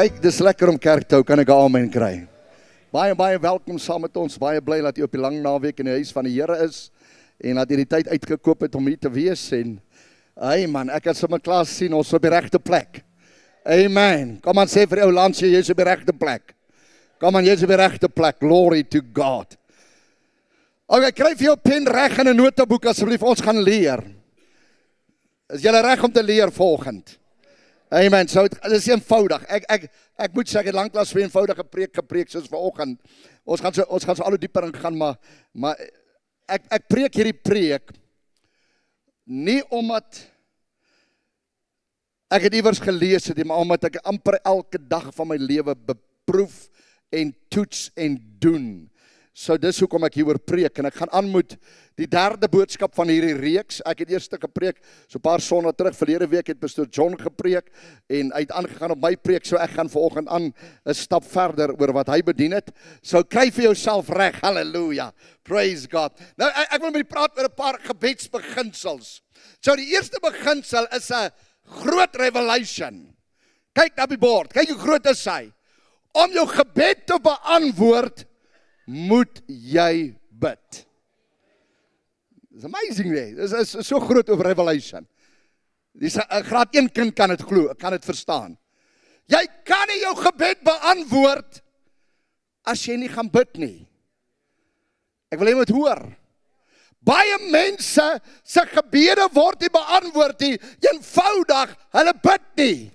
Kyk, dis lekker om kerk te hou, kan ek 'n amen kry. Baie baie welkom saam met ons. Baie bly dat jy op die lang naweek in die huis van die Here is en dat jy die tyd uitgekoop het om hier te wees en hey man, ek het sommer klaar sien ons op die regte plek. Amen. Kom aan sê vir ou landse jy's op die regte plek. Kom aan jy's op die regte plek. Glory to God. Okay, kry vir jou pen reg en 'n notaboek asseblief. Ons gaan leer. Is jy reg om te leer volgende? Amen. So dit is eenvoudig. Ek ek ek moet sê ek het lanklaas 'n eenvoudige preek gepreek soos vanoggend. Ons gaan so ons gaan so al hoe dieper ingaan, maar maar ek ek preek hierdie preek nie omdat ek dit iewers gelees het maar omdat ek amper elke dag van my lewe beproef en toets en doen. So dis hoekom ek hieroor preek en ek gaan aan met die derde boodskap van hierdie reeks. Ek het eers gepreek so 'n paar sonnae terug. Verlede week het pastoor John gepreek en uit aangegaan op my preek. So ek gaan vanoggend aan 'n stap verder oor wat hy bedien het. So kry vir jouself reg. Halleluja. Praise God. Nou ek, ek wil met julle praat oor 'n paar gebedsbeginsels. So die eerste beginsel is 'n groot revelation. Kyk na die bord. Kyk hoe groot is hy. Om jou gebed te beantwoord moet jy bid. It's amazing day. Dis is, so groot oor revelation. Dis 'n graad 1 kind kan dit glo, kan dit verstaan. Jy kan nie jou gebed beantwoord as jy nie gaan bid nie. Ek wil hê jy moet hoor. Baie mense se gebede word nie beantwoord nie, eenvoudig, hulle bid nie.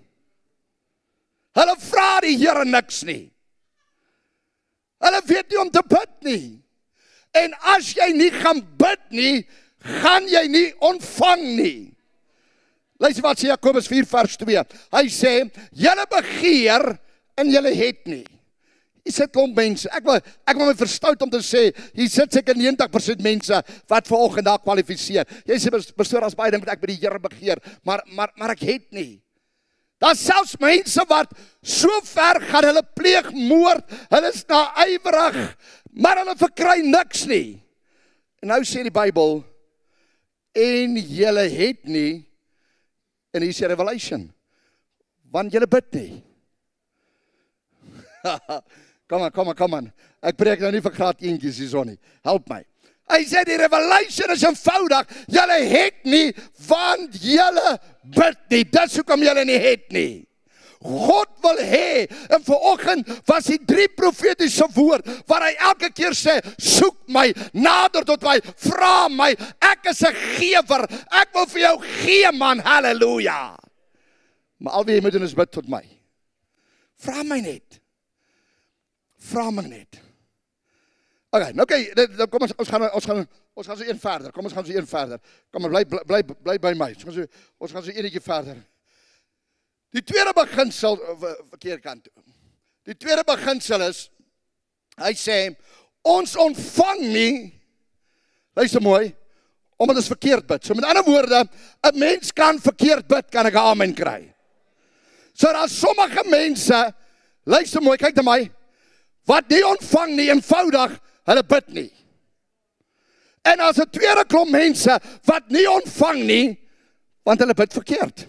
Hulle vra die Here niks nie. Hulle weet nie om te bid nie. En as jy nie gaan bid nie, gaan jy nie ontvang nie. Luister wat sê Jakobus 4 vers 2. Hy sê: "Julle begeer en julle het nie." Jy sit klomp mense. Ek wil ek wil my verstout om te sê, hier sit seker 90% mense wat vanoggend daar kwalifiseer. Jy sê pastoor as baie ding wat ek by die Here begeer, maar maar maar ek het nie. Daar's selfs mense wat so ver gaan hulle pleeg moord, hulle is naaiwerig, maar hulle verkry niks nie. En nou sê die Bybel en julle het nie in hierdie revelation want julle bid nie. kom aan, kom aan, kom aan. Ek preek nou nie vir graad eentjies hierson nie. Help my. Hy sê die revelation is eenvoudig. Julle het nie want julle bid nie. Dis hoekom julle nie het nie. God wil hê en vanoggend was die drie profetiese woord waar hy elke keer sê soek my nader tot my vra my. Ek is 'n gewer. Ek wil vir jou gee man. Haleluja maar al wie jy moet doen is bid tot my. Vra my net. Vra my net Okay, nou okay, dan kom ons ons gaan ons gaan ons gaan so een verder. Kom ons gaan so een verder. Kom maar bly bly bly by my. Ons gaan so ons gaan so eenetjie verder. Die tweede beginsel verkeer kant toe. Die tweede beginsel is hy sê ons ontvang nie luister mooi omdat ons verkeerd bid. So met ander woorde, 'n mens kan verkeerd bid, kan ek amen kry. So daar sommige mense luister mooi, kyk na my wat nie ontvang nie eenvoudig Hulle bid nie. En as 'n tweede klomp mense wat nie ontvang nie want hulle bid verkeerd.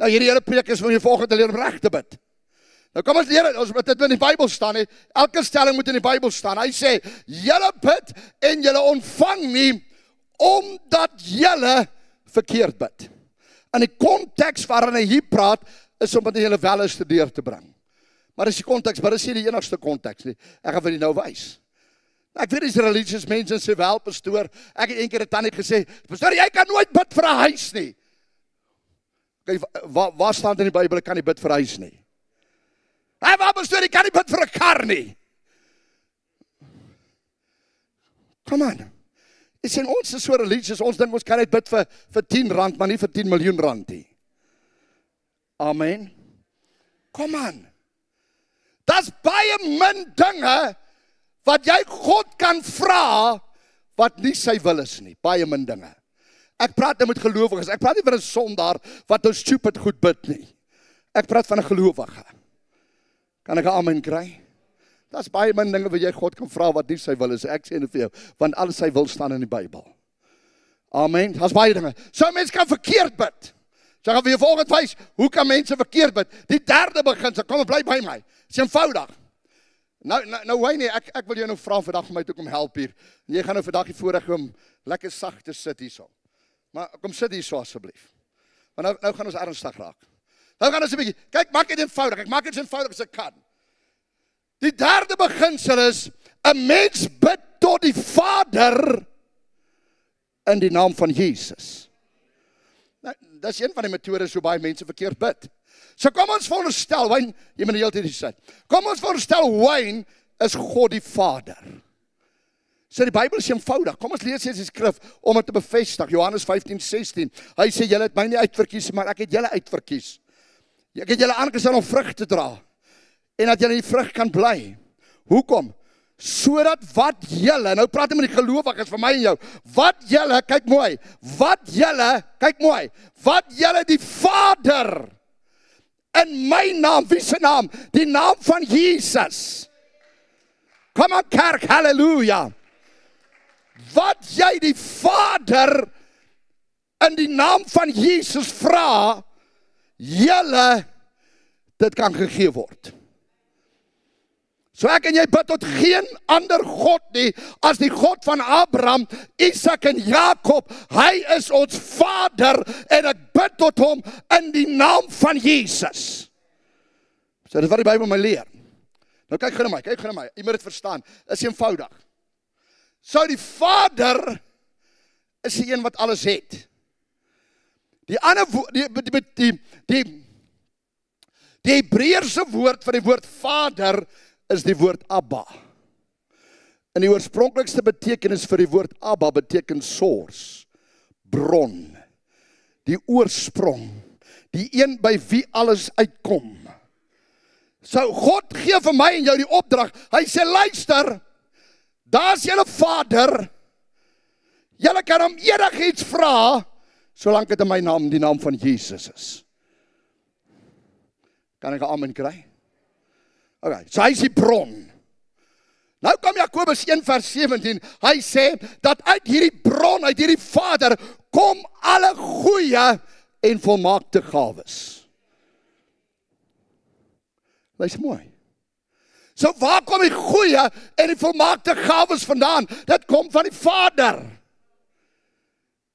Nou hierdie hele preek is om jou volgende leer om reg te bid. Nou kom ons leer ons moet dit in die Bybel staan hè. Elke stelling moet in die Bybel staan. Hy sê julle bid en julle ontvang nie omdat julle verkeerd bid. In die konteks waarin hy hier praat is om dit julle wel is te deur te bring. Maar dis die konteks, maar dis nie die enigste konteks nie. Ek gaan vir julle nou wys. Ek weet dis religious mense sê wel pastoor, ek het eendag 'n tannie gesê, "Pastoor, jy kan nooit bid vir 'n huis nie." Kyk, waar waar staan in die Bybel ek kan nie bid vir 'n huis nie? Hy wou pastoor, ek kan nie bid vir 'n kar nie. Kom aan. Dit sê ons is so religious, ons dink ons kan net bid vir vir 10 rand, maar nie vir 10 miljoen rand nie. Amen. Kom aan. Daar's baie min dinge wat jy God kan vra wat nie sy wil is nie. Baie min dinge. Ek praat nou met gelowiges. Ek praat nie van 'n sondaar wat nou stupid goed bid nie. Ek praat van 'n gelowige. Kan ek 'n amen kry? Daar's baie min dinge wat jy God kan vra wat nie sy wil is. Ek sê net vir jou, want alles sy wil staan in die Bybel. Amen. Daar's baie dinge. So mense kan verkeerd bid. So gaan vir jou volgende wys, hoe kan mense verkeerd bid? Die derde beginsel, kom bly by my. Dis eenvoudig. Nou nou nou hy nee, ek ek wil jou nou vra vandag vir my toe kom help hier. Jy gaan nou vandag hier voorreg om lekker sag te sit hierso. Maar kom sit hierso asseblief. Want nou nou gaan ons ernstig raak. Nou gaan ons 'n bietjie. Kyk, maak dit eenvoudig. Ek maak dit eenvoudig as ek kan. Die derde beginsel is 'n mens bid tot die Vader in die naam van Jesus. Nou, dis een van die metodes hoe baie mense verkeerd bid. So kom ons veronderstel Wayne, jy moet die hele tyd hier sit. Kom ons veronderstel Wayne is God die Vader. So die Bybel is eenvoudig. Kom ons lees eens die skrif om dit te bevestig. Johannes 15:16. Hy sê julle het my nie uitverkies maar ek het julle uitverkies. Ek het julle aangestel om vrug te dra en dat julle in die vrug kan bly. Hoekom? Sodat wat julle nou praat met die gelowiges vir my en jou wat julle kyk mooi wat julle kyk mooi wat julle die Vader in my naam wie se naam? Die naam van Jesus. Kom aan kerk haleluja wat jy die Vader in die naam van Jesus vra julle dit kan gegee word So ek en jy bid tot geen ander God nie as die God van Abraham, Isak en Jakob. Hy is ons Vader en ek bid tot hom in die naam van Jesus. So dit wat die Bybel my leer. Nou kyk gou na my, kyk gou na my. Jy moet dit verstaan. Is eenvoudig. So die Vader is die een wat alles het. Die ander die die die die die Hebreëse woord vir die woord Vader is die woord Abba. In die oorspronklikste betekenis vir die woord Abba beteken source, bron, die oorsprong, die een by wie alles uitkom. So God gee vir my en jou die opdrag. Hy sê luister, daar's julle Vader. Julle kan hom enigiets vra solank dit in my naam, die naam van Jesus is. Kan ek 'n amen kry? Okay, so hy is die bron. Nou kom Jakobus 1 vers 17. Hy sê dat uit hierdie bron, uit hierdie Vader kom alle goeie en volmaakte gawes. Luister mooi. So waar kom die goeie en die volmaakte gawes vandaan? Dit kom van die Vader.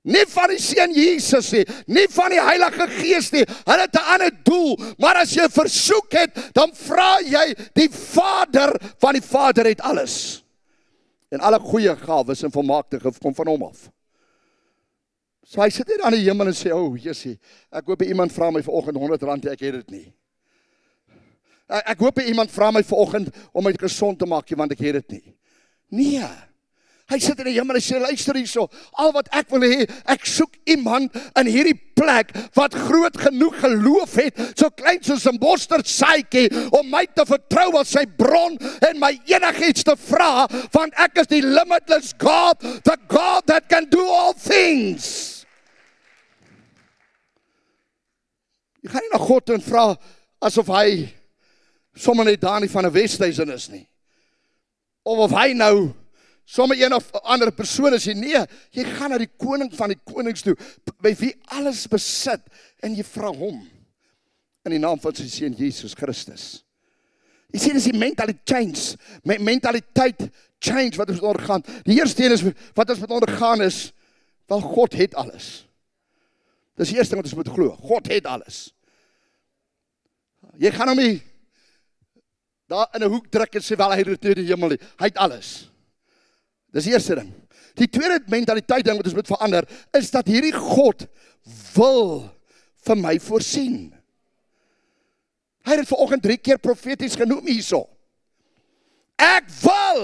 Nie van die seun Jesus nie, nie van die Heilige Gees nie. Hulle het 'n ander doel, maar as jy versoek het, dan vra jy die Vader, van die Vader het alles. En alle goeie gawes en volmaakte kom van hom af. So hy sit net aan die hemel en sê, "O, oh, Jessie, ek hoop iemand vra my vanoggend 100 rand, ek het dit nie." Ek, hoop iemand vra my vanoggend om my gesond te maak, want ek het dit nie. Nee. Hy sit in die hemel en sê luister hierso, al wat ek wil hê, ek soek iemand in hierdie plek wat groot genoeg geloof het, so klein soos 'n mosterdsaadjie om my te vertrou as sy bron en my enigiets te vra, want ek is die limitless God, the God that can do all things. Jy gaan nie na God en vra asof hy sommer net daar nie van 'n Wesduisen is nie. Of of hy nou sommer een of ander persoon as jy nee, jy gaan na die koning van die konings toe by wie alles besit en jy vra hom in die naam van sy seun Jesus Christus. Jy sien dis die mentaliteit change, my mentaliteit change wat ons ondergaan. Die eerste een is wat ons moet ondergaan is wel God het alles. Dis die eerste ding wat ons moet glo. God het alles. Jy gaan hom nie daar in 'n hoek druk en sê wel hy het die hemel. Hy het alles. Dis die eerste ding. Die tweede mentaliteit ding wat ons moet verander is dat hierdie God wil vir my voorsien. Hy het dit vanoggend 3 keer profeties genoem hierso. Ek wil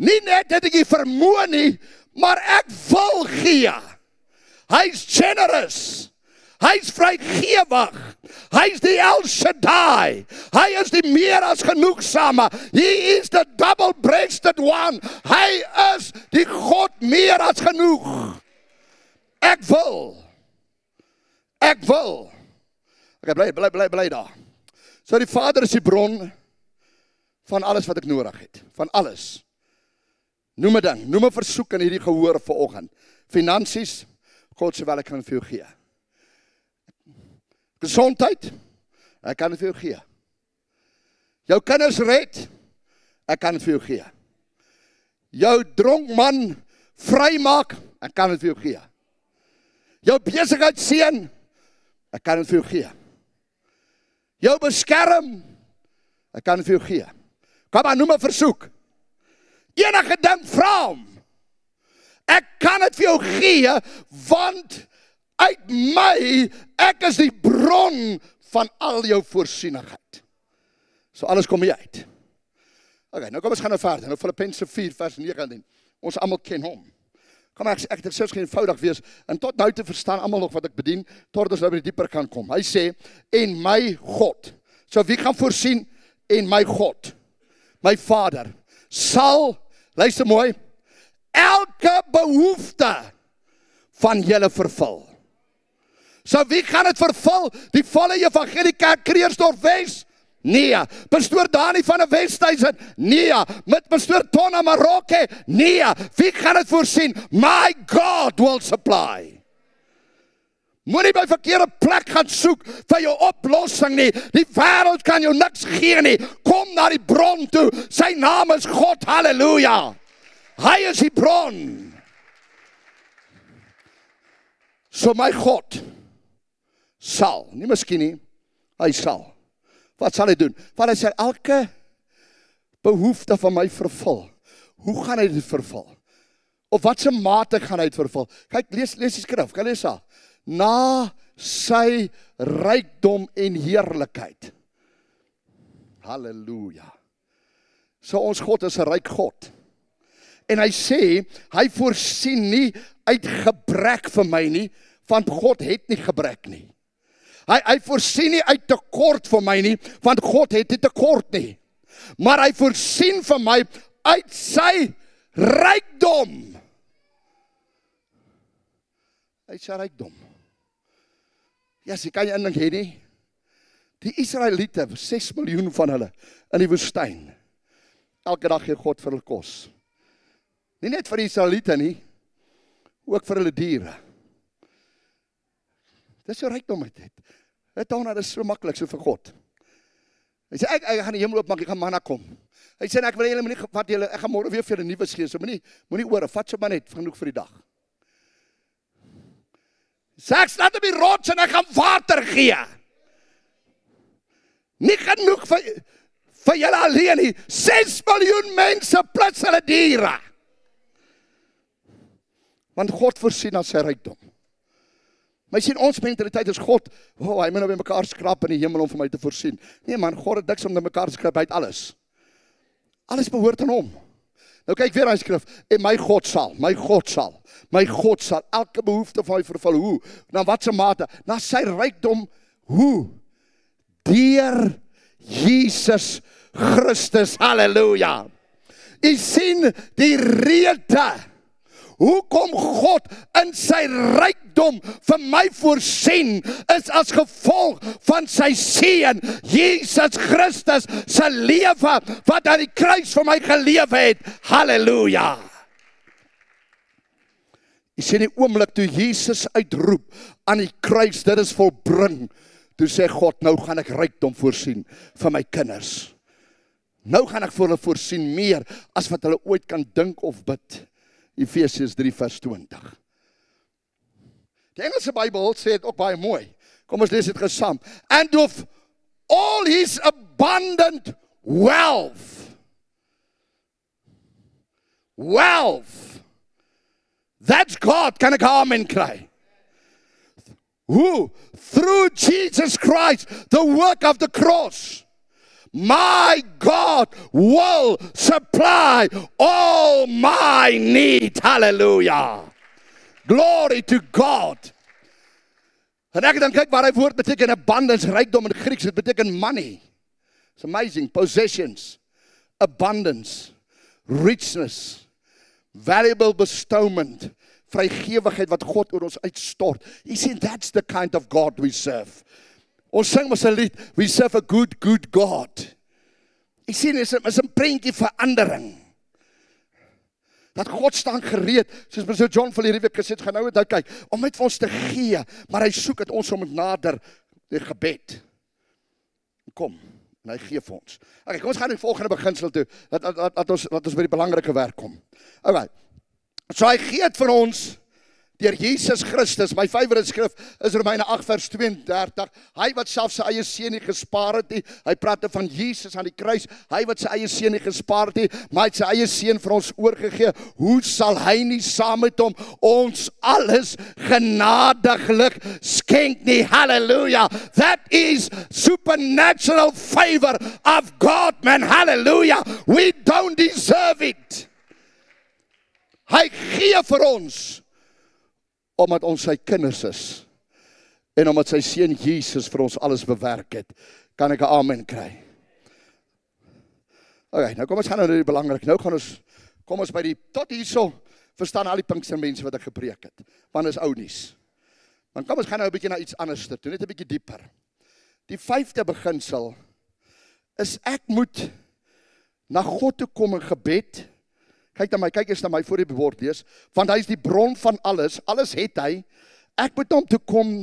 nie net dat ek vermoë nie, maar ek wil gee. Hy's generous. Hy's vrygewig. Hy's die El Shaddai. Hy is die meer as genoegsame. He is the double-breasted one. Hy is die God meer as genoeg. Ek wil. Ek wil. Ek bly bly bly bly daar. So die Vader is die bron van alles wat ek nodig het, van alles. Noem 'n ding, noem 'n versoek in hierdie gehoor vanoggend. Finansies, God se wil ek kan vir jou gee. Gesondheid. Ek kan dit vir jou gee. Jou kinders red. Ek kan dit vir jou gee. Jou dronk man vrymaak. Ek kan dit vir jou gee. Jou besigheid seën. Ek kan dit vir jou gee. Jou beskerm. Ek kan dit vir jou gee. Kom aan, noem 'n versoek. Enige ding vra hom. Ek kan dit vir jou gee want uit my ek is die bron van al jou voorsienigheid. So alles kom hier uit. OK, nou kom ons gaan nou verder. Nou Filippense 4 vers 19. Ons almal ken hom. Kom ek ek dit sou skien eenvoudig wees en tot nou te verstaan almal nog wat ek bedien tot ons nou by die dieper kan kom. Hy sê en my God. So wie gaan voorsien en my God. My Vader sal luister mooi elke behoefte van julle vervul. So wie gaan dit vervul? Die volle evangelie kerk Kreersdorp Wes? Nee. Pastoor Dani van 'n Westhuizen? Nee. Met pastoor Tonna Maroke? Nee. Wie gaan dit voorsien? My God will supply. Moenie by verkeerde plek gaan soek vir jou oplossing nie. Die wêreld kan jou niks gee nie. Kom na die bron toe. Sy naam is God. Halleluja. Hy is die bron. So my God sal, nie miskien nie, hy sal. Wat sal hy doen? Want hy sê elke behoefte van my vervul. Hoe gaan hy dit vervul? Of watse mate gaan hy dit vervul? Kyk, lees lees die skrif. Kan lees daar. Na sy rykdom en heerlikheid. Halleluja. So ons God is 'n ryk God. En hy sê hy voorsien nie uit gebrek vir my nie, want God het nie gebrek nie. Hy hy voorsien nie uit tekort vir my nie, want God het nie tekort nie. Maar hy voorsien vir my uit sy rykdom. Uit sy rykdom. Ja, sy kan jy indink hê nie. Die Israeliete, 6 miljoen van hulle in die woestyn. Elke dag gee God vir hulle kos. Nie net vir die Israeliete nie, ook vir hulle diere. Dis so rykdom het dit. Dit dan is so maklik so vir God. Hy sê ek ek gaan die hemel oopmaak, ek gaan manna kom. Hy sê ek wil julle moenie wat julle ek gaan môre weer vir julle nuwe gee. So moenie moenie oor, vat sommer net genoeg vir die dag. Seks laat hom die rots en ek gaan water gee. Nie genoeg vir vir julle alleen nie. 6 miljoen mense plus hulle diere. Want God voorsien aan sy rykdom. My sien ons mentaliteit is God, o, oh, hy moet nou by mekaar skrap in die hemel om vir my te voorsien. Nee man, God het niks om net mekaar te skrap uit alles. Alles behoort aan hom. Nou kyk weer aan die skrif, en my God sal, my God sal, my God sal elke behoefte van my vervul. Hoe? Na watter mate? Na sy rykdom. Hoe? Deur Jesus Christus. Halleluja. U sien die rede Hoekom God in sy rykdom vir my voorsien is as gevolg van sy seun Jesus Christus se lewe wat aan die kruis vir my gelewe het. Halleluja. Ek sien die oomblik toe Jesus uitroep aan die kruis, dit is volbring. Toe sê God, nou gaan ek rykdom voorsien vir my kinders. Nou gaan ek vir hulle voorsien meer as wat hulle ooit kan dink of bid. Efesiërs 3 vers 20. Die Engelse Bybel sê dit ook baie mooi. Kom ons lees dit gesam. And of all his abundant wealth. Wealth. That's God. Kan ek amen kry? Who through Jesus Christ the work of the cross my God will supply all my need. Hallelujah. Glory to God. En ek dan kyk waar hy woord beteken abundance, rykdom in Grieks, dit beteken money. It's amazing, possessions, abundance, richness, valuable bestowment, vrygewigheid wat God oor ons uitstort. You see that's the kind of God we serve. Ons sing mos 'n lied, we serve a good good God. Ek sien 'n is 'n prentjie verandering. Dat God staan gereed, soos Pastor John van hierdie week gesê het, gaan nou net kyk om vir ons te gee, maar hy soek dat ons hom nader die gebed. Kom, en hy gee vir ons. Okay, kom ons gaan die volgende beginsel toe. Dat dat dat, ons dat ons by die belangrike werk kom. Okay. So hy gee dit vir ons deur Jesus Christus. My favourite skrif is Romeine 8 vers 32. Hy wat self sy eie seun nie gespaar het nie. Hy praat van Jesus aan die kruis. Hy wat sy eie seun nie gespaar het nie, maar hy het sy eie seun vir ons oorgegee. Hoe sal hy nie saam met hom ons alles genadiglik skenk nie? Hallelujah. That is supernatural favor of God, man. Hallelujah. We don't deserve it. Hy gee vir ons omdat ons sy kinders is en omdat sy seun Jesus vir ons alles bewerk het, kan ek 'n amen kry. OK, nou kom ons gaan nou na die belangrik. Nou gaan ons kom ons by die tot hierso verstaan al die Pinkster mense wat ek gepreek het. Want is ou nuus. Maar kom ons gaan nou 'n bietjie na iets anders toe, net 'n bietjie dieper. Die vyfde beginsel is ek moet na God toe kom in gebed Kyk dan my, kyk eers na my voor die woord lees, want hy is die bron van alles. Alles het hy. Ek moet hom toe kom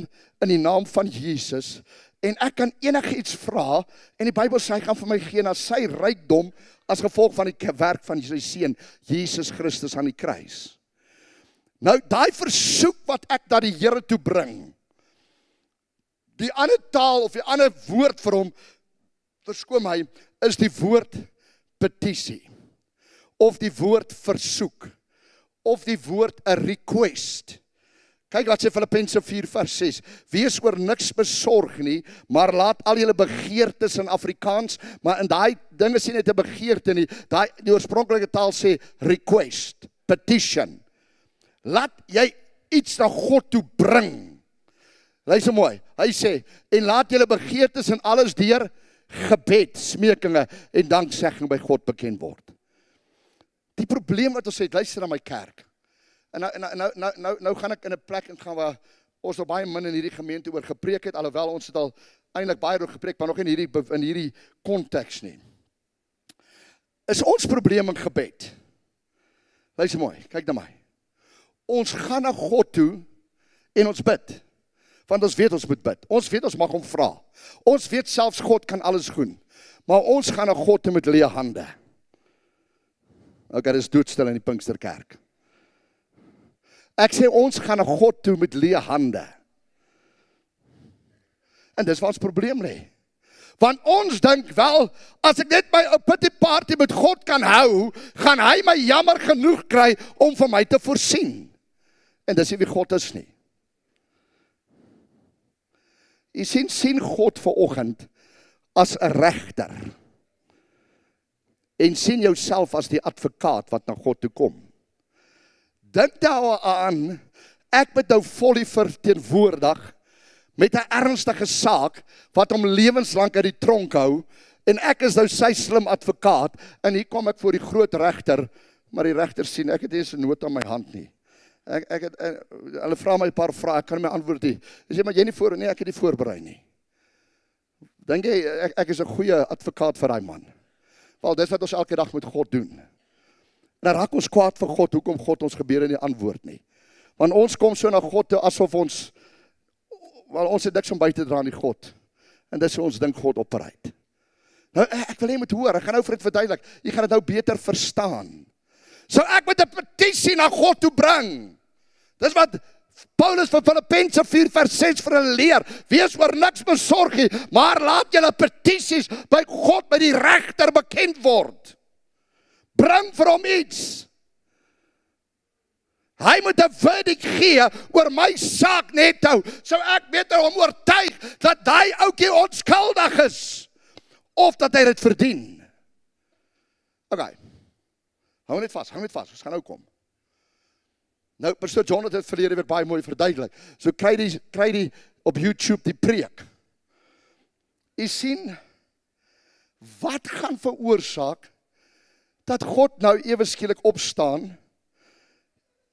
in die naam van Jesus en ek kan enigiets vra en die Bybel sê hy gaan vir my gee na sy rykdom as gevolg van die werk van sy seun Jesus Christus aan die kruis. Nou daai versoek wat ek dat die Here toe bring. Die ander taal of die ander woord vir hom verskoon my is die woord petisie of die woord versoek of die woord 'n request. Kyk wat sê Filippense 4 vers 6. Wees oor niks besorg nie, maar laat al julle begeertes in Afrikaans, maar in daai dinge sien net 'n begeerte nie. Daai die oorspronklike taal sê request, petition. Laat jy iets na God toe bring. Luister mooi. Hy sê en laat julle begeertes en alles deur gebed, smekinge en danksegging by God bekend word. Die probleem wat ons het, luister na my kerk. En nou nou nou nou nou, nou gaan ek in 'n plek ingaan waar ons al baie min in hierdie gemeente oor gepreek het alhoewel ons het al eintlik baie oor gepreek, maar nog in hierdie in hierdie konteks nie. Is ons probleem in gebed. Luister mooi, kyk na my. Ons gaan na God toe en ons bid. Want ons weet ons moet bid. Ons weet ons mag hom vra. Ons weet selfs God kan alles doen. Maar ons gaan na God toe met leë hande. Okay, dis doodstil in die Pinksterkerk. Ek sê ons gaan na God toe met leë hande. En dis wat ons probleem lê. Want ons dink wel as ek net my ou pity party met God kan hou, gaan hy my jammer genoeg kry om vir my te voorsien. En dis nie wie God is nie. Jy sien sien God ver oggend as 'n regter en sien jouself as die advokaat wat na God toe kom. Dink daaraan ek moet nou volle verteenwoordig met 'n ernstige saak wat hom lewenslank uit die tronk hou en ek is nou sy slim advokaat en hier kom ek voor die groot regter maar die regter sien ek het nie 'n noot aan my hand nie. Ek ek het eh, hulle vra my 'n paar vrae ek kan my antwoord nie. Dis jy maar jy nie voor nee ek het nie voorberei nie. Dink jy ek, ek is 'n goeie advokaat vir daai man? Wel, dis wat ons elke dag met God doen. En dan raak ons kwaad vir God hoekom God ons gebede nie antwoord nie. Want ons kom so na God toe asof ons wel ons het niks om by te dra aan die God. En dis hoe ons dink God opreik. Nou ek wil hê moet hoor, ek gaan nou vir dit verduidelik. Jy gaan dit nou beter verstaan. So ek moet 'n petisie na God toe bring. Dis wat Paulus van Filippense 4 vers 6 vir hulle leer: Wees oor niks besorg nie, maar laat julle petisies by God by die regter bekend word. Bring vir hom iets. Hy moet 'n verdict gee oor my saak net nou, so ek beter hom oortuig dat daai ouetjie onskuldig is of dat hy dit verdien. OK. Hou net vas, hou net vas, ons gaan nou kom. Nou Pastor John het verlede weer baie mooi verduidelik. So kry die kry die op YouTube die preek. U sien wat gaan veroorsaak dat God nou ewe skielik opstaan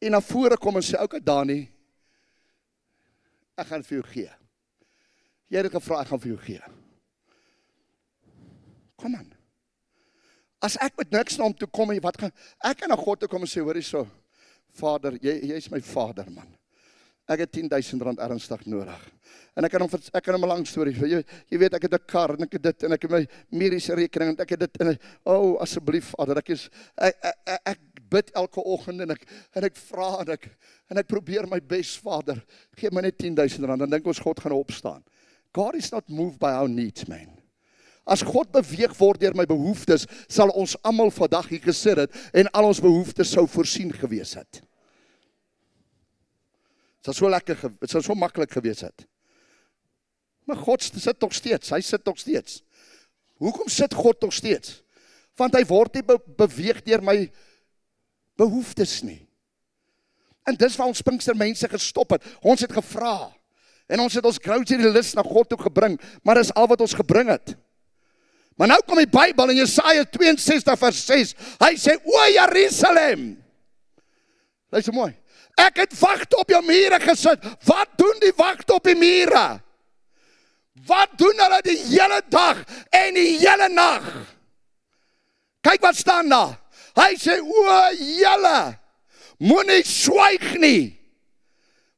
en na vore kom en sê oukei Dani ek gaan vir jou gee. Jy het gevra ek gaan vir jou gee. Kom aan. As ek met niks na hom toe kom en wat gaan ek kan na God toe kom en sê hoor hierso Vader, jy jy's my Vader man. ek het 10000 rand ernstig nodig. En ek kan hom ek kan hom 'n lang storie vir jy jy weet ek het 'n kar en ek het dit en ek het my mediese rekening en ek het dit en o oh, asseblief Vader ek is ek, ek, ek bid elke oggend en ek en ek vra en ek en ek probeer my bes Vader gee my net 10000 rand dan dink ons God gaan opstaan. God is not moved by our needs man. As God beweeg word deur my behoeftes, sal ons almal vandag hier gesit het en al ons behoeftes sou voorsien gewees het. Dit sou so lekker, dit sou so maklik gewees het. Maar God sit tog steeds, hy sit tog steeds. Hoekom sit God tog steeds? Want hy word nie be beweeg deur my behoeftes nie. En dis waar ons Pinkster mense gestop het. Ons het gevra en ons het ons grocery list na God toe gebring, maar dis al wat ons gebring het. Maar nou kom die Bybel in Jesaja 62 vers 6. Hy sê: "O Jerusalem." Luister mooi. Ek het wagte op jou mure gesit. Wat doen die wagte op die mure? Wat doen hulle die hele dag en die hele nag? Kyk wat staan daar. Hy sê: "O julle, moenie swyg nie."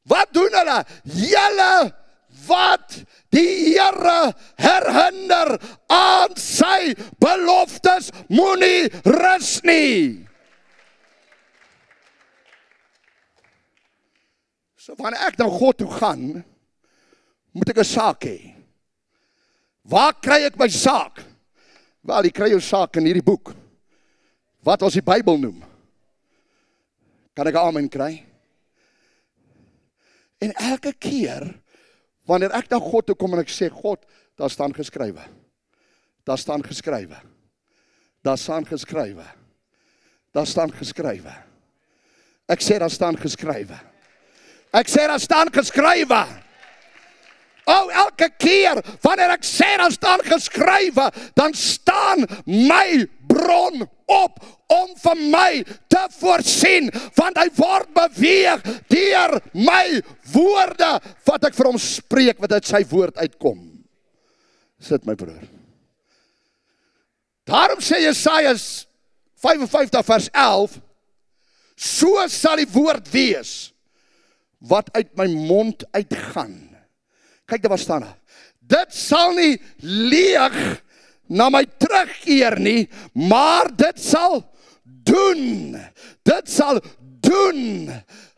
Wat doen hulle? Julle wat die Here herhinder aan sy beloftes moenie rus nie. So wanneer ek na God toe gaan, moet ek 'n saak hê. Waar kry ek my saak? Wel, jy kry jou saak in hierdie boek. Wat ons die Bybel noem. Kan ek 'n amen kry? En elke keer Wanneer ek na God toe kom en ek sê God, daar staan geskrywe. Daar staan geskrywe. Daar staan geskrywe. Daar staan geskrywe. Ek sê daar staan geskrywe. Ek sê daar staan geskrywe. O, oh, elke keer wanneer ek sê daar staan geskrywe, dan staan my bron op om vir my te voorsien want hy word beweeg deur my woorde wat ek vir hom spreek wat uit sy woord uitkom. Sit my broer. Daarom sê Jesaja 55 vers 11 so sal die woord wees wat uit my mond uitgaan Kyk daar staan. Dit sal nie leeg na my terugkeer nie, maar dit sal doen. Dit sal doen.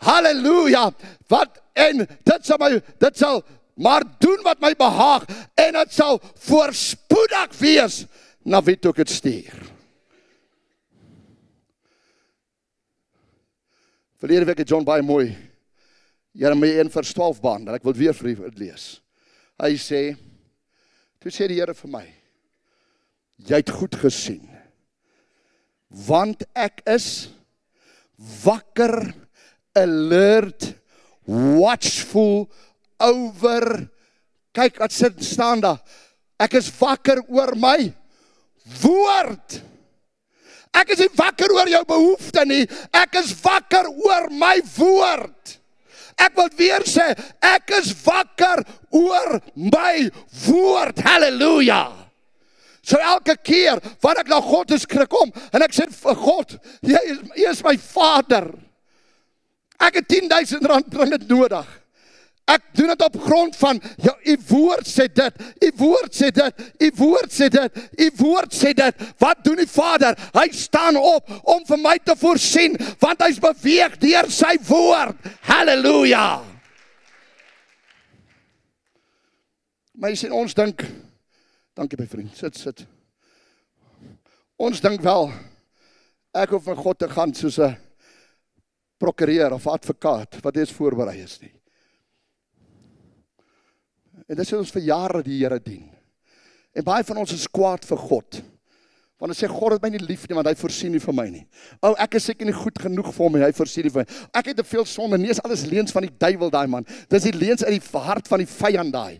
Halleluja. Wat en dit sal my dit sal maar doen wat my behaag en dit sal voorspoedig wees na wie toe ek dit stuur. Verlede week het John baie mooi Jeremia 1 vers 12 baan, dat ek wil weer vir u lees. Hy sê: "Toe sê die Here vir my: Jy het goed gesien. Want ek is wakker, alert, watchful over kyk wat sit staan daar. Ek is wakker oor my woord. Ek is nie wakker oor jou behoeftes nie. Ek is wakker oor my woord. Ek wil weer sê, ek is wakker oor my woord. Halleluja. So elke keer wanneer ek na God is gekom en ek sê vir God, jy is, jy is my Vader. Ek het 10000 rand dringend nodig. Ek doen dit op grond van ja, u woord sê dit. U woord sê dit. U woord sê dit. U woord sê dit. Wat doen die Vader? Hy staan op om vir my te voorsien want hy's beweeg deur sy woord. Halleluja. Maar sien ons dink Dankie my vriend. Sit sit. Ons dink wel ek hoef van God te gaan soos 'n prokureur of advokaat wat eens voorberei is nie. En dis ons vir jare die Here dien. En baie van ons is kwaad vir God. Want hulle sê God het my nie lief nie want hy voorsien nie vir my nie. Ou ek is seker nie goed genoeg vir hom en hy voorsien nie vir my. Ek het te veel sonde. Nee, is alles leuns van die duiwel daai man. Dis die leuns uit die hart van die vyand daai.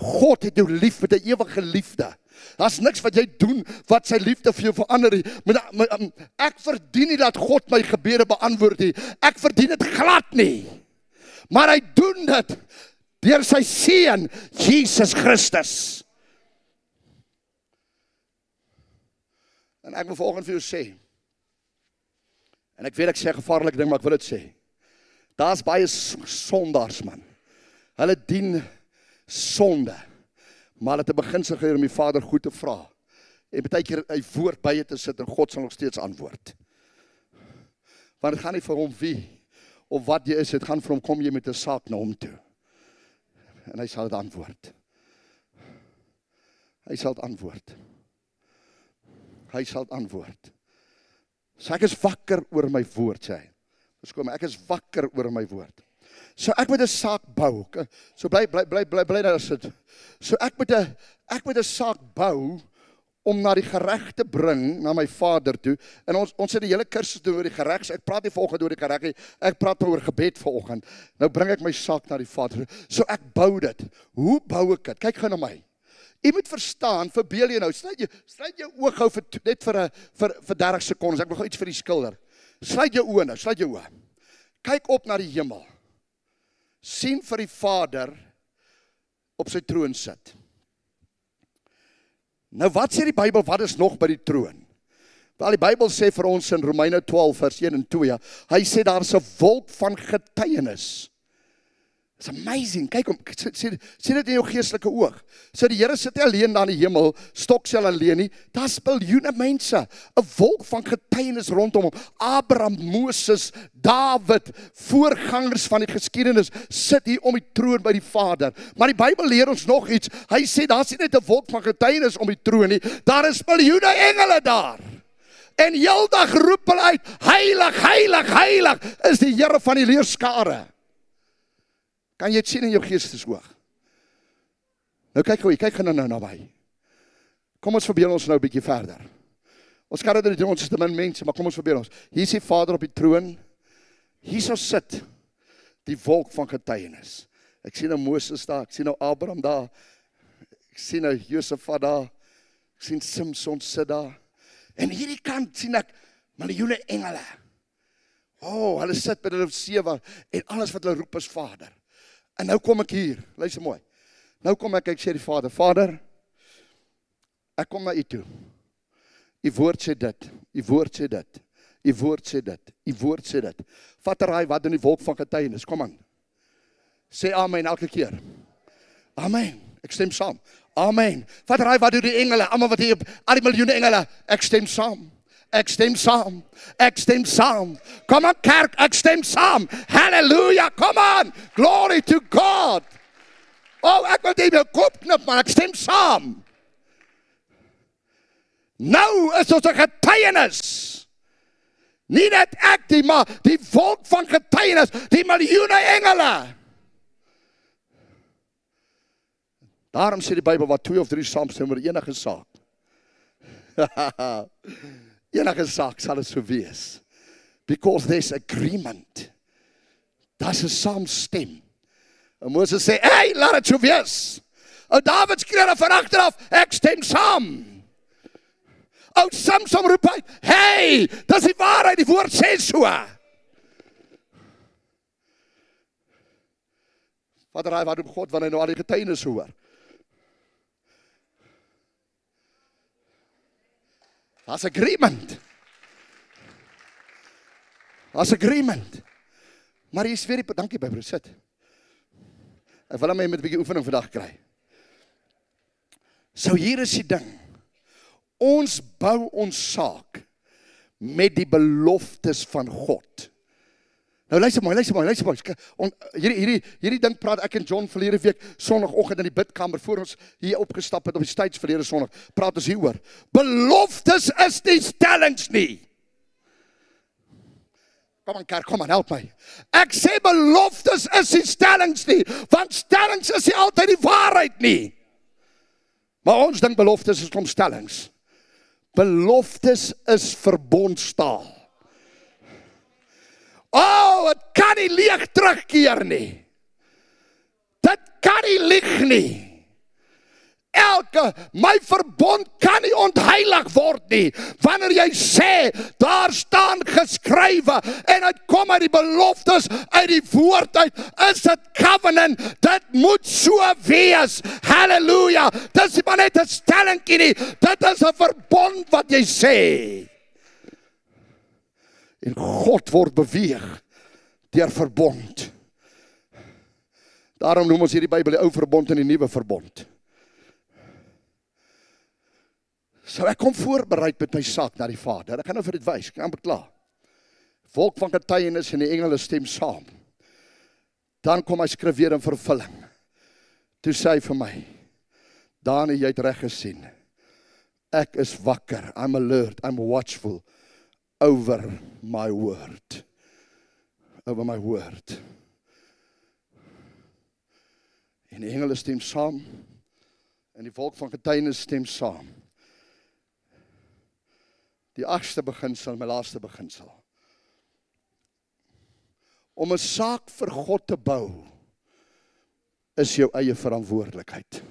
God het jou lief met 'n ewige liefde. Daar's niks wat jy doen wat sy liefde vir jou verander nie. Maar um, ek verdien nie dat God my gebede beantwoord nie. Ek verdien dit glad nie. Maar hy doen dit deur sy seun Jesus Christus. En ek wil vanoggend vir jou sê. En ek weet ek sê gevaarlik ding, maar ek wil dit sê. Daar's baie sondaars man. Hulle dien sonde. Maar hulle het 'n beginsel geleer om die Vader goed te vra. En baie keer hy woord by te sit en God sal nog steeds antwoord. Want dit gaan nie vir hom wie of wat jy is, dit gaan vir hom kom jy met 'n saak na hom toe. En hy sal dit antwoord. Hy sal dit antwoord. Hy sal dit antwoord. So ek is wakker oor my woord sê hy. Verskom, ek is wakker oor my woord. So ek moet 'n saak bou. So bly bly bly bly bly daar sit. So ek moet 'n ek moet 'n saak bou om na die gereg te bring na my Vader toe. En ons ons het die hele kursus doen oor die gereg. Ek praat nie vanoggend oor die gereg nie. Ek praat oor gebed vanoggend. Nou bring ek my saak na die Vader. So ek bou dit. Hoe bou ek dit? Kyk gou na my. Jy moet verstaan, verbeel jy nou, sluit jy sluit jou oë gou vir net vir 'n vir vir 30 sekondes. Ek wil gou iets vir die skilder. Sluit jou oë nou, sluit jou oë. Kyk op na die hemel. sien vir die Vader op sy troon sit. Nou wat sê die Bybel wat is nog by die troon? Wel die Bybel sê vir ons in Romeine 12 vers 1 en 2, hy sê daar's 'n wolk van getuienis. It's amazing. Kyk om sien sien dit in jou geestelike oog. So die Here sit nie alleen daar in die hemel, stoksel alleen nie. Daar's biljoene mense, 'n wolk van getuienis rondom hom. Abraham, Moses, Dawid, voorgangers van die geskiedenis sit hier om die troon by die Vader. Maar die Bybel leer ons nog iets. Hy sê daar's nie net 'n wolk van getuienis om die troon nie. Daar is biljoene engele daar. En heeldag roep hulle uit: Heilig, heilig, heilig is die Here van die leerskare. Kan jy dit sien in jou geestesoog? Nou kyk gou, kyk gou nou na my. Kom ons verbeel ons nou 'n bietjie verder. Ons kan dit doen ons is te min mense, maar kom ons verbeel ons. Hier is die Vader op die troon. Hierso sit die wolk van getuienis. Ek sien nou Moses daar, ek sien nou Abraham daar. Ek sien nou Josef daar. Ek sien Samson sit daar. En hierdie kant sien ek miljoene engele. O, oh, hulle sit by hulle sewe en alles wat hulle roep is Vader. En nou kom ek hier. Luister mooi. Nou kom ek ek sê die Vader, Vader, ek kom na U toe. U woord sê dit. U woord sê dit. U woord sê dit. U woord sê dit. Vat raai wat in die wolk van getuienis. Kom aan. Sê amen elke keer. Amen. Ek stem saam. Amen. Vat raai wat doen die engele? Almal wat hier al die miljoene engele. Ek stem saam. Ek stem saam. Ek stem saam. Kom aan kerk, ek stem saam. Halleluja. Kom aan. Glory to God. Oh, ek wil net my kop knip, maar ek stem saam. Nou is ons 'n getuienis. Nie net ek die maar die volk van getuienis, die miljoene engele. Daarom sê die Bybel wat twee of drie saam stem oor enige saak. enige saak sal dit so wees. Because there's agreement. Das is saamstem. En Moses sê, "Hey, laat dit so wees." Ou Dawid skree van agter af, "Ek stem saam." Ou Samson roep uit, "Hey, dis die waarheid, die woord sê so." Vader, hy op God wanneer hy nou al die getuienis hoor. Daar's agreement. Daar's agreement. Maar hier's weer die dankie by broer sit. Ek wil hom met 'n bietjie oefening vandag kry. So hier is die ding. Ons bou ons saak met die beloftes van God. Nou luister mooi, luister mooi, luister mooi. Hierdie hierdie hierdie ding praat ek en John verlede week sonoggend in die bidkamer voor ons hier opgestap het op die stage verlede sonogg. Praat ons hieroor. Beloftes is nie stellings nie. Kom aan kerk, kom aan help my. Ek sê beloftes is nie stellings nie, want stellings is nie altyd die waarheid nie. Maar ons dink beloftes is klomp stellings. Beloftes is verbondstaal. O, oh, dit kan nie leeg terugkeer nie. Dit kan nie lieg nie. Elke my verbond kan nie ontheilig word nie. Wanneer jy sê daar staan geskrywe en dit kom uit die beloftes uit die woord uit, is dit covenant. Dit moet so wees. Halleluja. Dis nie net 'n stellingkie nie. Dit is 'n verbond wat jy sê en God word beweeg deur verbond. Daarom noem ons hierdie Bybel die Ou Verbond en die Nuwe Verbond. So ek kom voorberei met my saak na die Vader. Ek gaan nou vir dit wys. Ek amper klaar. Volk van getuienis en die engele stem saam. Dan kom hy skryf weer in vervulling. Toe sê hy vir my: "Dani, jy het reg gesien. Ek is wakker. I'm alert. I'm watchful over my word. Over my word." En die engele stem saam en die volk van getuienis stem saam die agste beginsel, my laaste beginsel. Om 'n saak vir God te bou is jou eie verantwoordelikheid.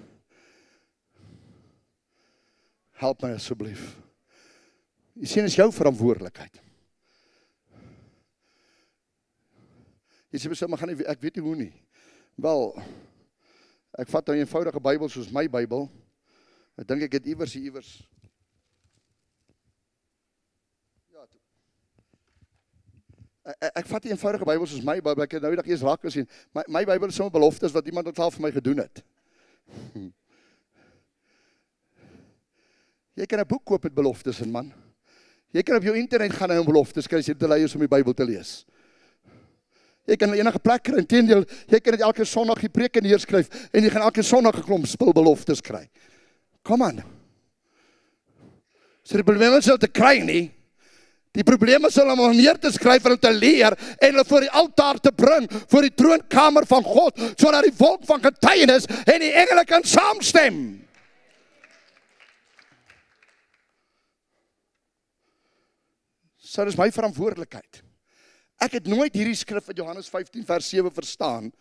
Help my asseblief. Jy sien is jou verantwoordelikheid. Jy sê mos maar gaan nie ek weet nie hoe nie. Wel ek vat nou 'n eenvoudige Bybel soos my Bybel. Ek dink ek het iewers iewers ek, ek vat 'n eenvoudige Bybel soos my Bybel. Ek het nou eendag eers raak gesien. My my Bybel is sommer beloftes wat iemand al vir my gedoen het. Jy kan 'n boek koop met beloftes in man. Jy kan op jou internet gaan en beloftes kry as jy te lui is om die Bybel te lees. Jy kan enige plek kry. Inteendeel, jy kan dit elke Sondag die preek neerskryf en jy gaan elke Sondag 'n klomp spul beloftes kry. Kom aan. Sy so probleem is om te kry nie. Die probleem is om hom neer te skryf en om te leer en hulle voor die altaar te bring voor die troonkamer van God sodat die volk van getuienis en die engele kan saamstem. So dis my verantwoordelikheid. Ek het nooit hierdie skrif in Johannes 15 vers 7 verstaan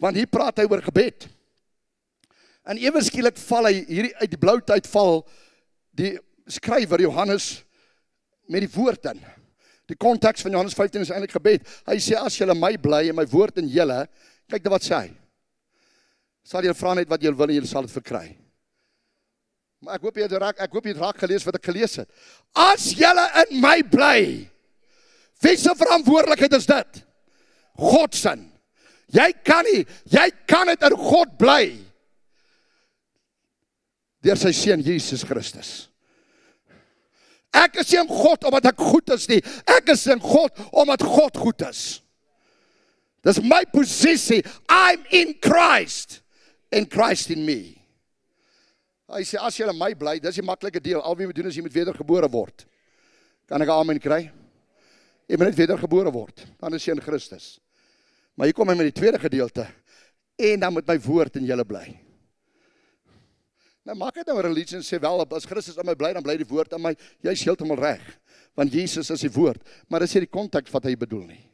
want hier praat hy oor gebed. En ewe skielik val hy hierdie uit die blou tyd val die skrywer Johannes met die woord in. Die konteks van Johannes 15 is eintlik gebed. Hy sê as julle my bly en my woord in julle, kyk dan wat sê hy. Sal julle vra net wat julle wil en julle sal dit verkry. Maar ek hoop jy het raak ek hoop jy het raak gelees wat ek gelees het. As julle in my bly, wie se verantwoordelikheid is dit? God se. Jy kan nie, jy kan net in God bly. Deur sy seun Jesus Christus. Ek is nie in God omdat ek goed is nie. Ek is in God omdat God goed is. Dis my posisie. I'm in Christ and Christ in me. Hy sê as jy in my bly, dis die maklike deel. Al wat jy moet doen is jy moet wedergebore word. Kan ek amen kry? Jy moet net wedergebore word. Dan is jy in Christus. Maar hier kom hy met die tweede gedeelte. En dan moet my woord in julle bly. Nou maak dit nou 'n religie en sê wel as Christus in my bly dan bly die woord in my. Jy's heeltemal reg. Want Jesus is die woord. Maar dis nie die konteks wat hy bedoel nie.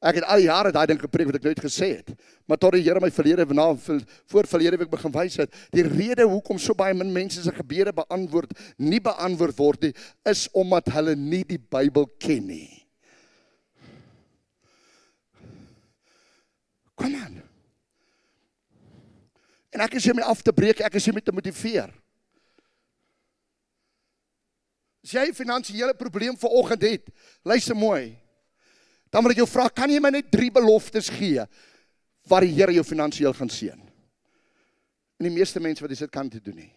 Ek het al die jare daai ding gepreek wat ek nooit gesê het. Maar tot die Here my verlede na voor verlede week begin wys het, die rede hoekom so baie min mense se gebede beantwoord, nie beantwoord word nie, is omdat hulle nie die Bybel ken nie. Kom aan. En ek is hier om af te breek, ek is hier om te motiveer. As jy 'n finansiële probleem vir oggend het, luister mooi. Dan wil ek jou vra, kan jy my net drie beloftes gee waar die Here jou finansiëel gaan seën? En die meeste mense wat dit kan dit doen nie.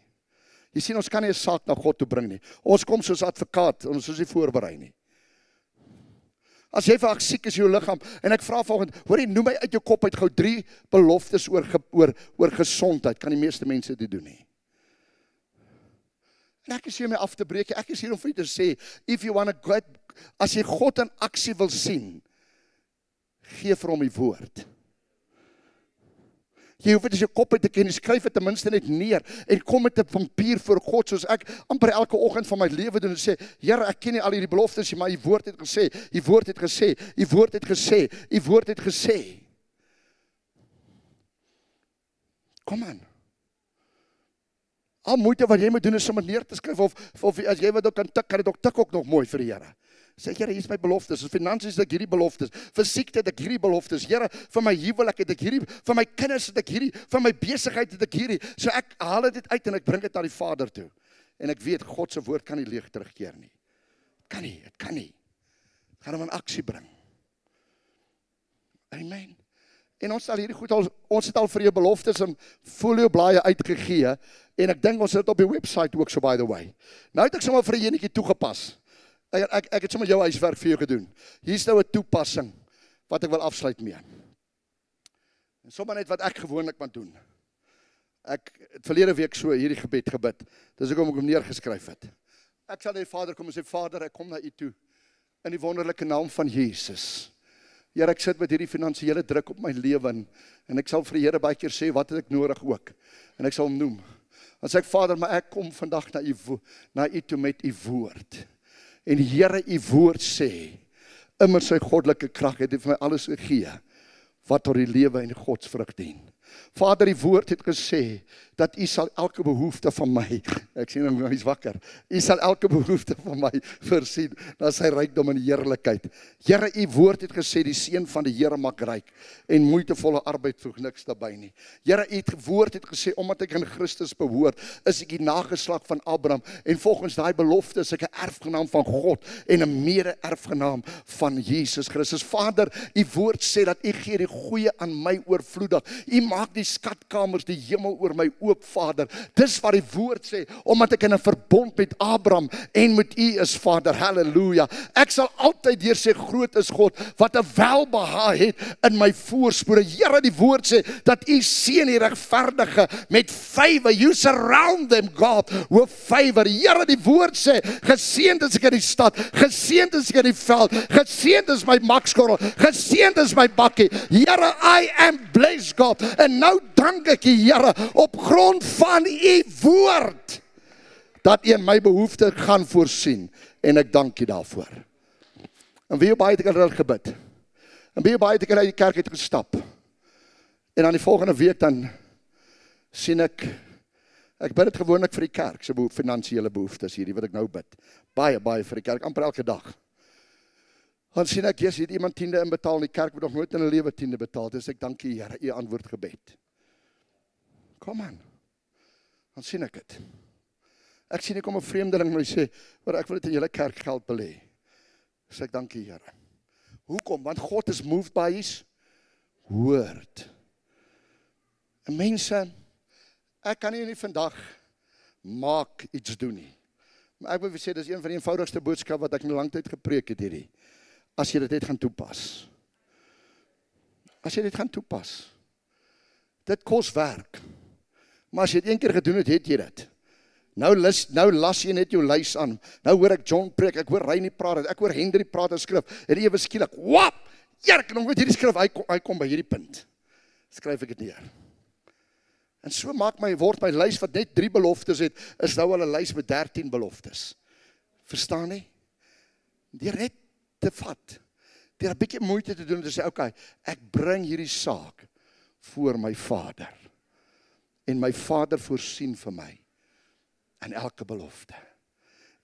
Jy sien ons kan nie 'n saak na God toe bring nie. Ons kom soos advokaat, ons is nie voorberei nie. As jy vaak siek is jou liggaam en ek vra vanoggend, hoor jy noem my uit jou kop uit gou drie beloftes oor oor oor gesondheid. Kan die meeste mense dit doen nie. En ek is hier om my af te breek. Ek is hier om vir julle te sê, if you want to God as jy God in aksie wil sien, gee vir hom die woord. Jy hoef dit as jou kop uit te ken, skryf dit ten minste net neer en kom met 'n papier voor God soos ek amper elke oggend van my lewe doen en sê, Here, ek ken nie al hierdie beloftes nie, maar u woord het gesê, u woord het gesê, u woord het gesê, u woord het gesê. Kom aan. Al moeite wat jy moet doen is om dit neer te skryf of of as jy wat ook kan tik, kan dit ook tik ook nog mooi vir die Here. Sê Here, hier is my beloftes. Vir finansies het ek hierdie beloftes. Vir siekte het ek hierdie beloftes. Here, vir my huwelik het ek hierdie, vir my kinders het ek hierdie, vir my besigheid het ek hierdie. So ek haal dit uit en ek bring dit na die Vader toe. En ek weet God se woord kan nie leeg terugkeer nie. Kan nie, dit kan nie. Gaan hom in aksie bring. Amen. En ons sal hierdie goed al ons het al vir jou beloftes in folio blaaie uitgegee en ek dink ons het dit op die webwerf ook so by the way. Nou het ek sommer vir 'n enetjie toegepas. Ek ek ek het sommer jou huiswerk vir jou gedoen. Hier's nou 'n toepassing wat ek wil afsluit mee. En sommer net wat ek gewoonlik moet doen. Ek het verlede week so hierdie gebed gebid. Dis hoekom ek hom neergeskryf het. Ek sal net Vader kom en sê Vader, ek kom na U toe in die wonderlike naam van Jesus. Here, ek sit met hierdie finansiële druk op my lewe en, en ek sal vir die Here baie keer sê wat het ek nodig ook. En ek sal hom noem. Dan sê ek Vader, maar ek kom vandag na u na u toe met u woord. En die Here u woord sê, immer sy goddelike krag het vir my alles gegee wat tot die lewe en die godsvrug dien. Vader, die woord het gesê dat U sal elke behoefte van my, ek sien hom hy's wakker. U sal elke behoefte van my voorsien na sy rykdom en heerlikheid. Here, U woord het gesê die seën van die Here maak ryk en moeitevolle arbeid voeg niks daarbey nie. Here, U woord het gesê omdat ek in Christus behoort, is ek die nageslag van Abraham en volgens daai belofte is ek 'n erfgenaam van God en 'n mede-erfgenaam van Jesus Christus. Vader, U woord sê dat U gee die goeie aan my oorvloedig. U maak die skatkamers die hemel oor my oop Vader. Dis wat die woord sê omdat ek in 'n verbond met Abraham en met U is Vader. Halleluja. Ek sal altyd deur sê groot is God wat 'n welbehae het in my voorspore. Here die woord sê dat U seën die regverdige met favor. You surround them God with favor. Here die woord sê geseënd is ek in die stad, geseënd is ek in die veld, geseënd is my makskorrel, geseënd is my bakkie. Here I am blessed God. En nou dank ek die Here op grond van u woord dat u my behoeftes gaan voorsien en ek dank u daarvoor. En wie baie het ek gebid. En wie baie het ek uit die kerk uit gestap. En dan die volgende week dan sien ek ek bid dit gewoonlik vir die kerk se behoeftes, finansiële behoeftes hierdie wat ek nou bid. Baie baie vir die kerk amper elke dag. Dan sien ek jy's het iemand tiende inbetaal in die kerk wat nog nooit in 'n lewe tiende betaal het. Dis ek dankie Here, u antwoord gebed. Kom aan. Dan sien ek dit. Ek sien ek kom 'n vreemdeling en hy sê, "Maar ek wil dit in julle kerk geld belê." Sê ek dankie Here. Hoekom? Want God is moved by his word. En mense, ek kan nie vandag maak iets doen nie. Maar ek wil sê dis een van die eenvoudigste boodskappe wat ek in 'n lang tyd gepreek het hierdie. As jy dit net gaan toepas. As jy dit gaan toepas. Dit kos werk. Maar as jy dit een keer gedoen het, het jy dit. Nou lus nou las jy net jou lys aan. Nou hoor ek John preek, ek hoor Reynie praat, ek hoor Hendrik praat en skryf. En ewe skielik, wap! Jerk, nog met hierdie skrif, hy kom, hy kom by hierdie punt. Skryf ek dit neer. En so maak my word my lys wat net 3 beloftes het, is nou al 'n lys met 13 beloftes. Verstaan nie? Deur net te vat. Deur 'n bietjie moeite te doen om te sê, "Oké, okay, ek bring hierdie saak voor my Vader." en my Vader voorsien vir my in elke belofte.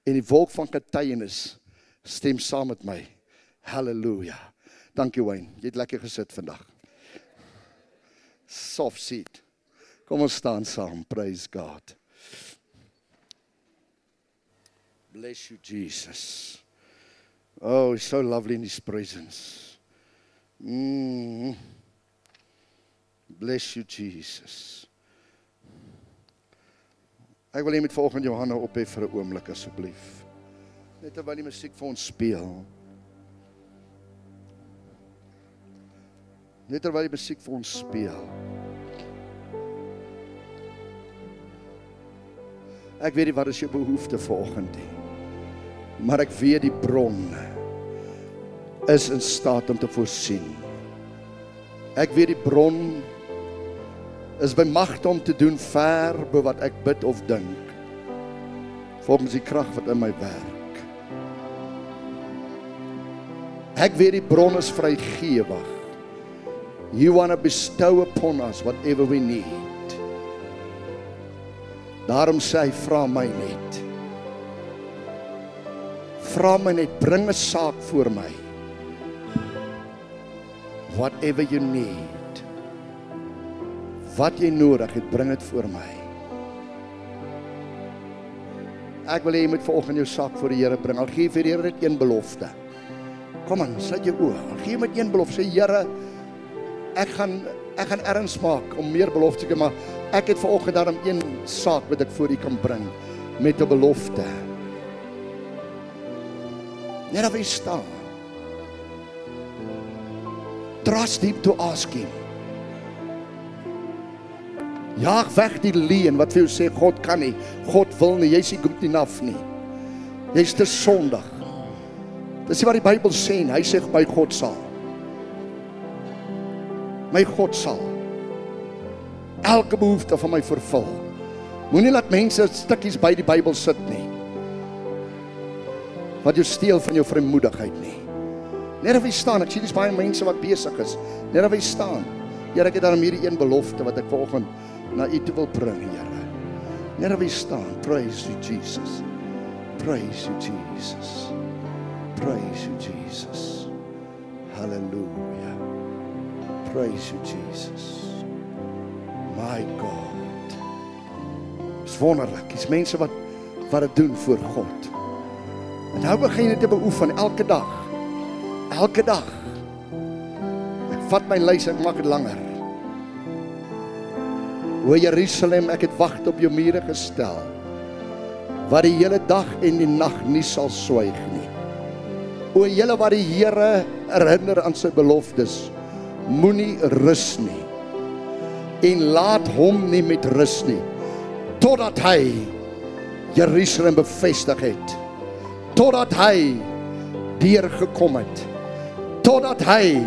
En die wolk van getuienis stem saam met my. Halleluja. Dankie Wayne. Jy het lekker gesit vandag. Soft seat. Kom ons staan saam. Praise God. Bless you Jesus. Oh, it's so lovely in his presence. Mm. Bless you Jesus. Ek wil hê met volgende Johanna ophef vir 'n oomblik asseblief. Net terwyl die musiek vir ons speel. Net terwyl die musiek vir ons speel. Ek weet nie wat is jou behoefte vanoggend nie. Maar ek weet die bron is in staat om te voorsien. Ek weet die bron is by magte om te doen ver bo wat ek bid of dink volgens die krag wat in my werk. Ek weet die bron is vrygewig. You want to bestow upon us whatever we need. Daarom sê hy vra my net. Vra my net bring 'n saak voor my whatever you need wat jy nodig het, bring dit voor my. Ek wil hê jy moet vanoggend jou sak voor die Here bring. Al gee vir die Here net een belofte. Kom aan, sit jou oë. Al gee met een belofte. Sê Here, ek gaan ek gaan erns maak om meer beloftes te maar ek het vanoggend daarom een saak wat ek voor u kan bring met 'n belofte. Net of hy staan. Trust him to ask him. Jaag weg die leuen wat vir jou sê God kan nie, God wil nie, jy's nie good enough nie. Jy's te sondig. Dis wat die Bybel sê hy sê by God sal. My God sal elke behoefte van my vervul. Moenie laat mense stukkies by die Bybel sit nie. Wat jou steel van jou vrymoedigheid nie. Net of jy staan, ek sien dis baie mense wat besig is. Net of jy staan. Here, ek het daarom hierdie een belofte wat ek vanoggend na U toe wil bring, Here. Net of jy staan. Praise you Jesus. Praise you Jesus. Praise you Jesus. Hallelujah. Praise you Jesus. My God. Dis wonderlik. Dis mense wat wat dit doen vir God. En nou begin jy te beoefen elke dag. Elke dag. Ek vat my lys en maak dit langer. O Jerusalem, ek het wag op jou mure gestel. Wat die hele dag en die nag nie sal swyg nie. O julle wat die Here herinner aan sy beloftes, moenie rus nie. En laat hom nie met rus nie totdat hy Jerusalem bevestig het. Totdat hy deurgekom het. Totdat hy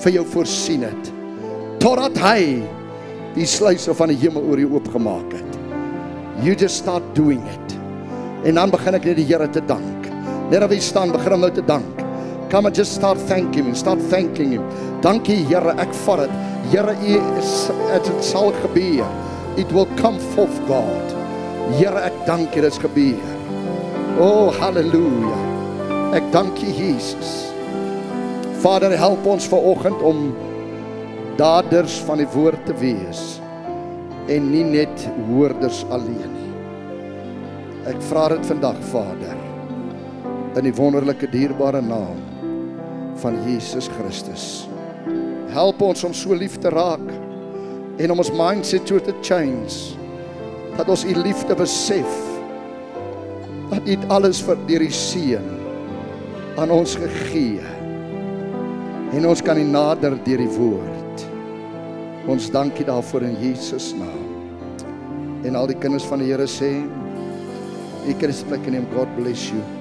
vir jou voorsien het. Totdat hy die sluise van die hemel oor jou oopgemaak het. You just start doing it. En dan begin ek net die Here te dank. Net as jy staan, begin om nou te dank. Come and just start thanking him, start thanking him. Dankie Here, ek vat dit. Here, u dit sal gebeur. It will come forth God. Here, ek dank U dit is gebeur. Oh, haleluja. Ek dank U Jesus. Vader, help ons vanoggend om daders van die woord te wees en nie net hoorders alleen nie. Ek vra dit vandag, Vader, in die wonderlike dierbare naam van Jesus Christus. Help ons om so lief te raak en om ons mindset so te change dat ons u liefde besef dat u alles vir deur die seun aan ons gegee en ons kan nie nader deur die woord. Ons dankie daarvoor in Jesus naam. En al die kinders van die Here sê ek respek in hom God bless you